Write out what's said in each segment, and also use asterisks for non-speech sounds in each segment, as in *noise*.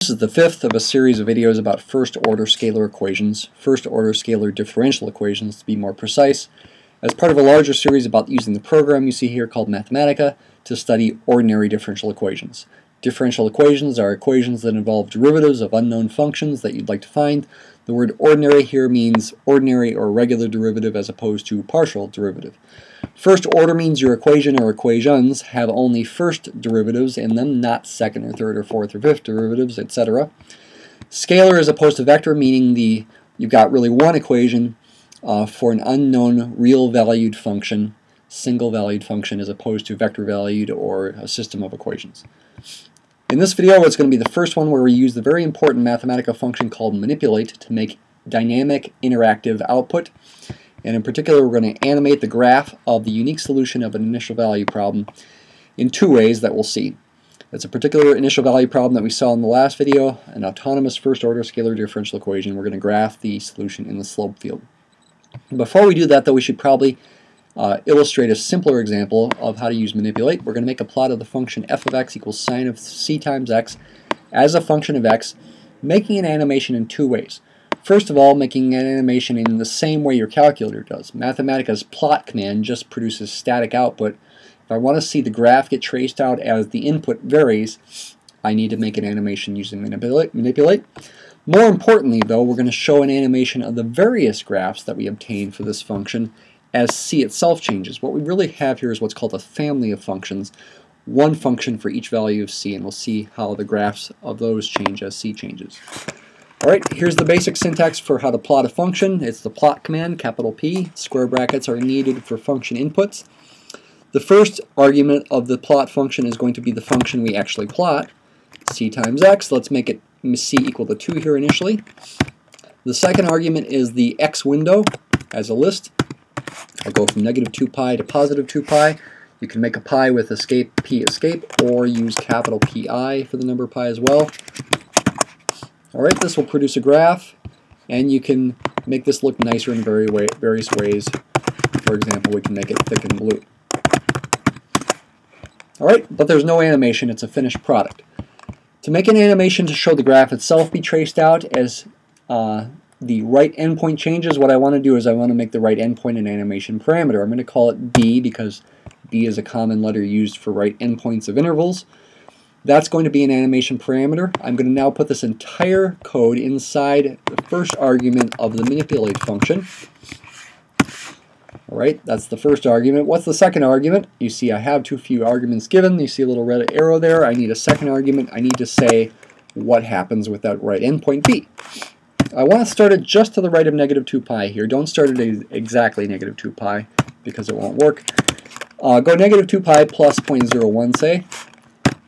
This is the fifth of a series of videos about first-order scalar equations, first-order scalar differential equations to be more precise, as part of a larger series about using the program you see here called Mathematica to study ordinary differential equations. Differential equations are equations that involve derivatives of unknown functions that you'd like to find. The word ordinary here means ordinary or regular derivative as opposed to partial derivative. First order means your equation or equations have only first derivatives in them, not second or third or fourth or fifth derivatives, etc. Scalar as opposed to vector, meaning the you've got really one equation uh, for an unknown real valued function, single valued function, as opposed to vector valued or a system of equations. In this video, it's going to be the first one where we use the very important Mathematica function called manipulate to make dynamic interactive output. And in particular, we're going to animate the graph of the unique solution of an initial value problem in two ways that we'll see. It's a particular initial value problem that we saw in the last video, an autonomous first order scalar differential equation. We're going to graph the solution in the slope field. Before we do that, though, we should probably uh, illustrate a simpler example of how to use manipulate. We're going to make a plot of the function f of x equals sine of c times x as a function of x, making an animation in two ways. First of all, making an animation in the same way your calculator does. Mathematica's plot command just produces static output. If I want to see the graph get traced out as the input varies, I need to make an animation using manipulate. manipulate. More importantly, though, we're going to show an animation of the various graphs that we obtain for this function as c itself changes. What we really have here is what's called a family of functions, one function for each value of c, and we'll see how the graphs of those change as c changes. Alright, here's the basic syntax for how to plot a function. It's the plot command, capital P. Square brackets are needed for function inputs. The first argument of the plot function is going to be the function we actually plot, c times x. Let's make it c equal to 2 here initially. The second argument is the x window as a list. I'll go from negative 2 pi to positive 2 pi. You can make a pi with escape p escape or use capital Pi for the number pi as well. Alright, this will produce a graph, and you can make this look nicer in very way, various ways. For example, we can make it thick and blue. Alright, but there's no animation, it's a finished product. To make an animation to show the graph itself be traced out as uh, the right endpoint changes, what I want to do is I want to make the right endpoint an animation parameter. I'm going to call it b because b is a common letter used for right endpoints of intervals. That's going to be an animation parameter. I'm going to now put this entire code inside the first argument of the manipulate function. Alright, that's the first argument. What's the second argument? You see I have too few arguments given. You see a little red arrow there. I need a second argument. I need to say what happens with that right endpoint b. I want to start it just to the right of negative 2 pi here. Don't start it exactly negative 2 pi because it won't work. Uh, go negative 2 pi plus 0.01 say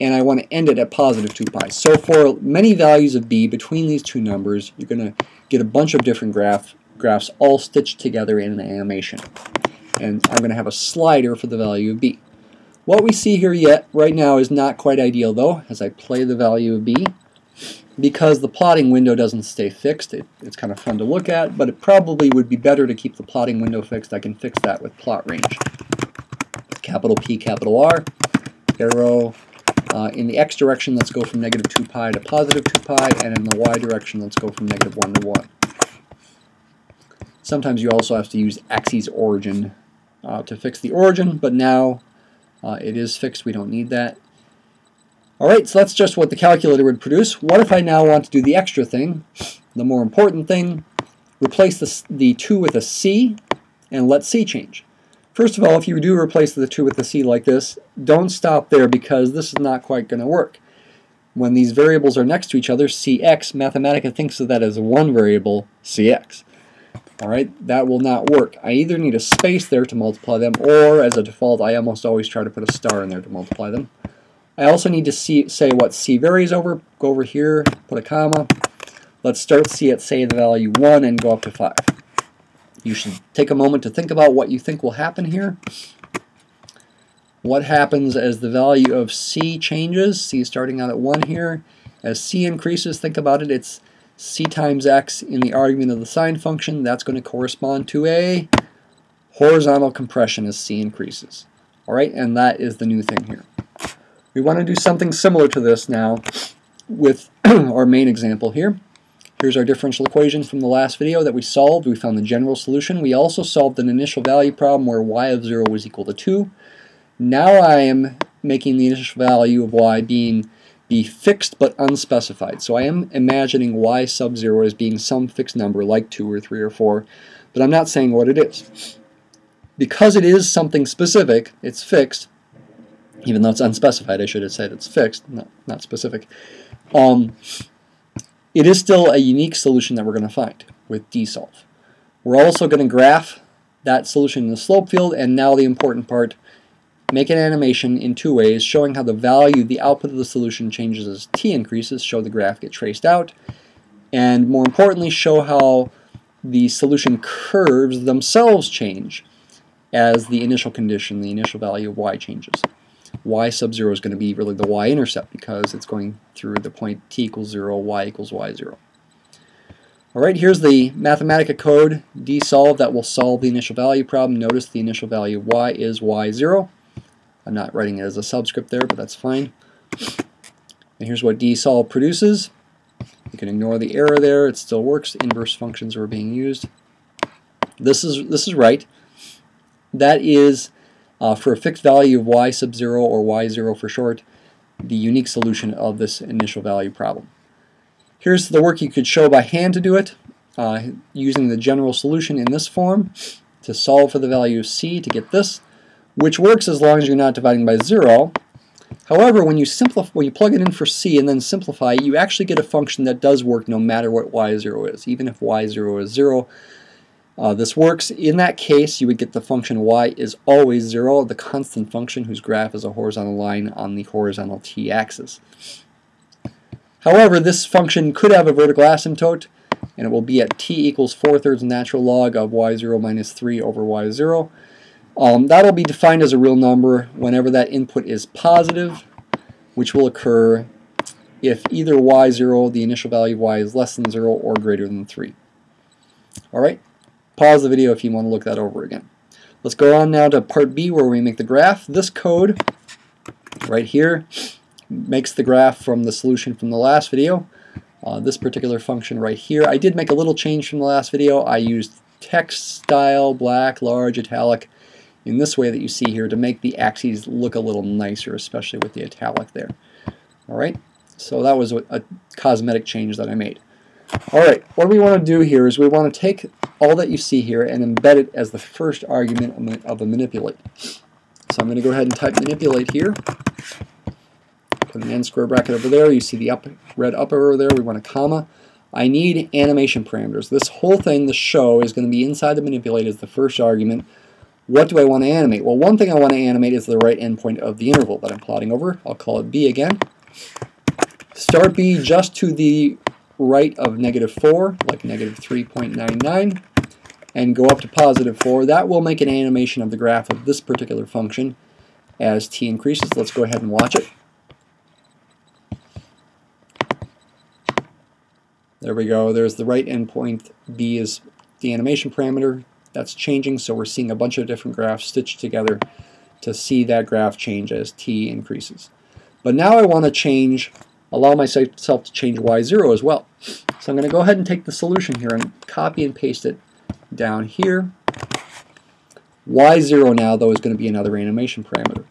and I want to end it at positive 2 pi. So for many values of b between these two numbers, you're going to get a bunch of different graph, graphs all stitched together in an animation. And I'm going to have a slider for the value of b. What we see here yet right now is not quite ideal though, as I play the value of b. Because the plotting window doesn't stay fixed, it, it's kind of fun to look at, but it probably would be better to keep the plotting window fixed. I can fix that with plot range. Capital P, capital R, arrow, uh, in the x direction, let's go from negative 2 pi to positive 2 pi, and in the y direction, let's go from negative 1 to 1. Sometimes you also have to use axis origin uh, to fix the origin, but now uh, it is fixed. We don't need that. Alright, so that's just what the calculator would produce. What if I now want to do the extra thing, the more important thing, replace the, the 2 with a c, and let c change. First of all, if you do replace the 2 with a C like this, don't stop there because this is not quite going to work. When these variables are next to each other, cx, Mathematica thinks of that as one variable, cx. Alright, that will not work. I either need a space there to multiply them, or as a default, I almost always try to put a star in there to multiply them. I also need to see, say what c varies over. Go over here, put a comma. Let's start c at, say, the value 1 and go up to 5. You should take a moment to think about what you think will happen here. What happens as the value of c changes? c starting out at 1 here. As c increases, think about it, it's c times x in the argument of the sine function. That's going to correspond to a horizontal compression as c increases. Alright, and that is the new thing here. We want to do something similar to this now with *clears throat* our main example here. Here's our differential equation from the last video that we solved. We found the general solution. We also solved an initial value problem where y of 0 was equal to 2. Now I am making the initial value of y being be fixed but unspecified. So I am imagining y sub 0 as being some fixed number like 2 or 3 or 4, but I'm not saying what it is. Because it is something specific, it's fixed, even though it's unspecified, I should have said it's fixed, not, not specific. Um, it is still a unique solution that we're going to find with dsolve. We're also going to graph that solution in the slope field, and now the important part, make an animation in two ways, showing how the value, the output of the solution changes as t increases, show the graph get traced out, and more importantly, show how the solution curves themselves change as the initial condition, the initial value of y changes y sub 0 is going to be really the y-intercept because it's going through the point t equals 0, y equals y0. Alright, here's the Mathematica code dsolve that will solve the initial value problem. Notice the initial value y is y0. I'm not writing it as a subscript there, but that's fine. And here's what dsolve produces. You can ignore the error there, it still works. Inverse functions are being used. This is, this is right. That is uh, for a fixed value of y sub 0 or y0 for short, the unique solution of this initial value problem. Here's the work you could show by hand to do it, uh, using the general solution in this form to solve for the value of c to get this, which works as long as you're not dividing by 0. However, when you, simplify, when you plug it in for c and then simplify, you actually get a function that does work no matter what y0 is. Even if y0 is 0, uh, this works. In that case, you would get the function y is always 0, the constant function whose graph is a horizontal line on the horizontal t-axis. However, this function could have a vertical asymptote, and it will be at t equals 4 thirds natural log of y0 minus 3 over y0. Um, that'll be defined as a real number whenever that input is positive, which will occur if either y0, the initial value of y, is less than 0 or greater than 3. Alright, Pause the video if you want to look that over again. Let's go on now to part B where we make the graph. This code right here makes the graph from the solution from the last video. Uh, this particular function right here. I did make a little change from the last video. I used text style, black, large, italic in this way that you see here to make the axes look a little nicer, especially with the italic there. Alright, so that was a, a cosmetic change that I made. Alright, what we want to do here is we want to take all that you see here and embed it as the first argument of a manipulate. So I'm going to go ahead and type manipulate here. Put an n square bracket over there. You see the up, red up over there. We want a comma. I need animation parameters. This whole thing, the show, is going to be inside the manipulate as the first argument. What do I want to animate? Well, one thing I want to animate is the right endpoint of the interval that I'm plotting over. I'll call it b again. Start b just to the right of negative 4, like negative 3.99, and go up to positive 4. That will make an animation of the graph of this particular function as t increases. Let's go ahead and watch it. There we go. There's the right endpoint. B is the animation parameter. That's changing, so we're seeing a bunch of different graphs stitched together to see that graph change as t increases. But now I want to change allow myself to change y0 as well. So I'm going to go ahead and take the solution here and copy and paste it down here. y0 now, though, is going to be another animation parameter.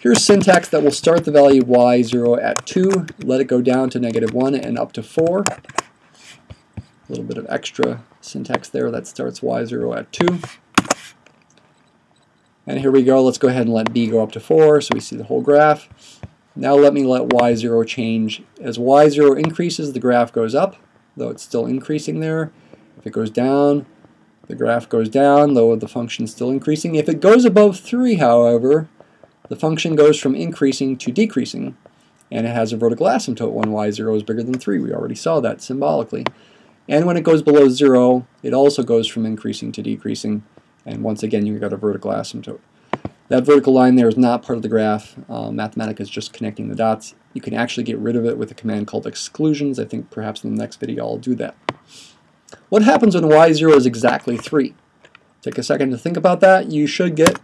Here's syntax that will start the value y0 at 2, let it go down to negative 1 and up to 4. A little bit of extra syntax there that starts y0 at 2. And here we go, let's go ahead and let b go up to 4 so we see the whole graph. Now let me let y0 change. As y0 increases, the graph goes up, though it's still increasing there. If it goes down, the graph goes down, though the function is still increasing. If it goes above 3, however, the function goes from increasing to decreasing, and it has a vertical asymptote when y0 is bigger than 3. We already saw that symbolically. And when it goes below 0, it also goes from increasing to decreasing, and once again you've got a vertical asymptote. That vertical line there is not part of the graph. Uh, Mathematica is just connecting the dots. You can actually get rid of it with a command called exclusions. I think perhaps in the next video I'll do that. What happens when y0 is exactly 3? Take a second to think about that. You should get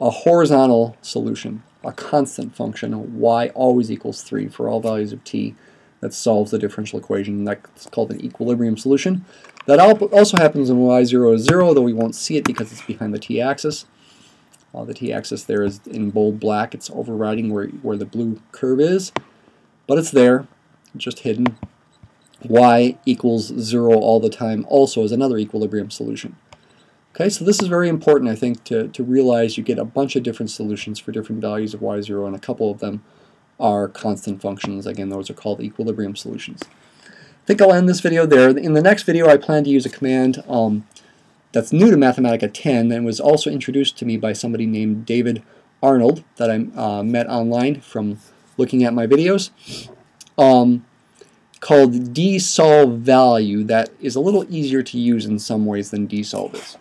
a horizontal solution. a constant function, y always equals 3 for all values of t that solves the differential equation. That's called an equilibrium solution. That also happens when y0 is 0, though we won't see it because it's behind the t-axis. Uh, the t-axis there is in bold black. It's overriding where, where the blue curve is, but it's there, just hidden. y equals 0 all the time also is another equilibrium solution. Okay, so this is very important, I think, to, to realize you get a bunch of different solutions for different values of y0, and a couple of them are constant functions. Again, those are called equilibrium solutions. I think I'll end this video there. In the next video, I plan to use a command um, that's new to Mathematica 10 and was also introduced to me by somebody named David Arnold that I uh, met online from looking at my videos, um, called dsolve value that is a little easier to use in some ways than dsolve is.